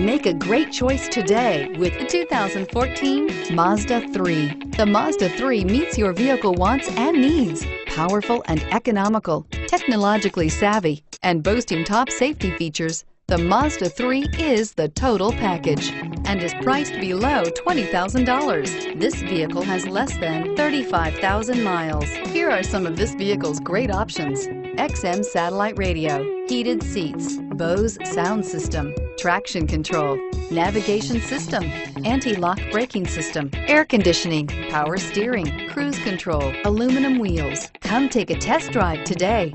Make a great choice today with the 2014 Mazda 3. The Mazda 3 meets your vehicle wants and needs. Powerful and economical, technologically savvy, and boasting top safety features, the Mazda 3 is the total package and is priced below $20,000. This vehicle has less than 35,000 miles. Here are some of this vehicle's great options. XM satellite radio, heated seats, Bose sound system, traction control, navigation system, anti-lock braking system, air conditioning, power steering, cruise control, aluminum wheels. Come take a test drive today.